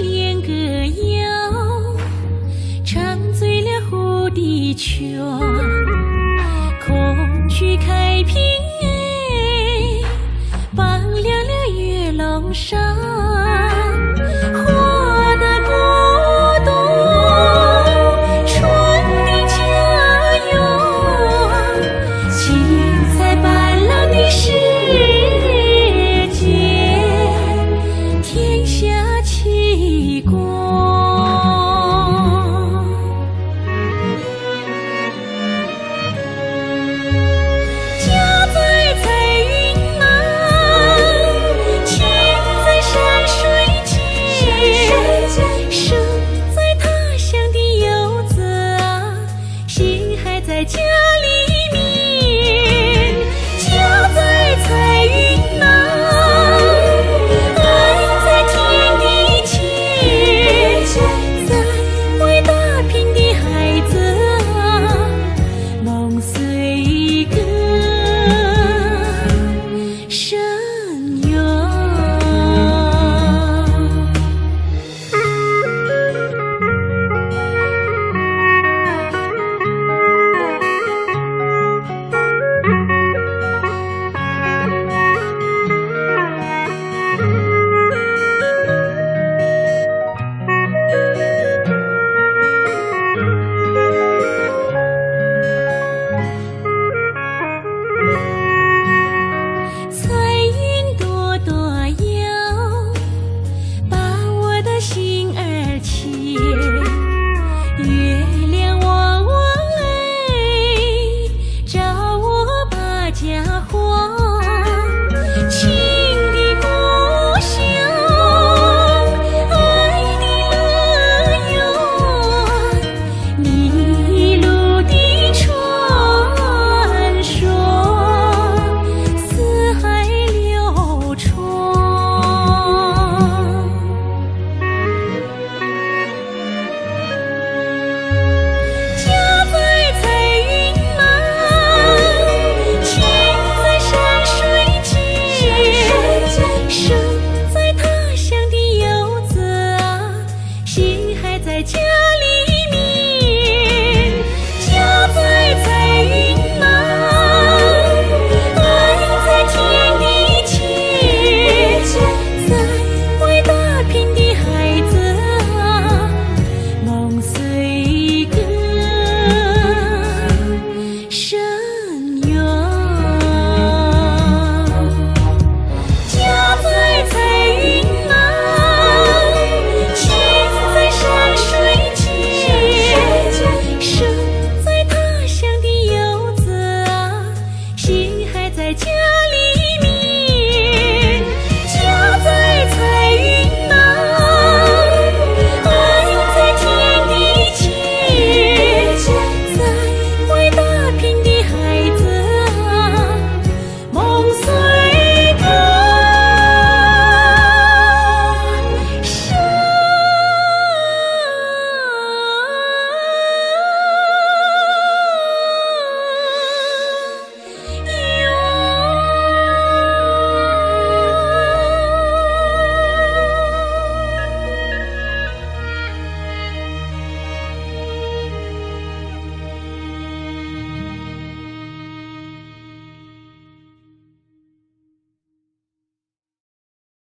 连歌谣，唱醉了蝴蝶泉，孔雀开屏哎，放亮了月笼纱。